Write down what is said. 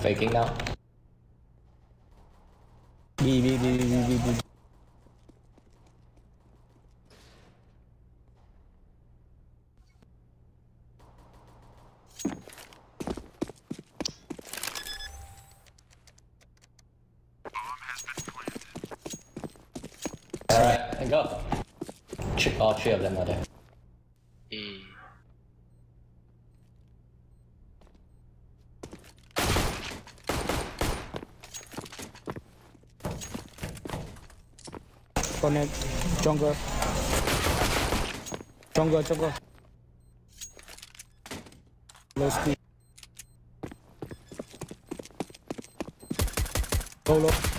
Faking now. B B B B B B. Alright, go. All oh, three of them are there. E. Connect. Jungle. Jungle, jungle. Low speed. Low, low.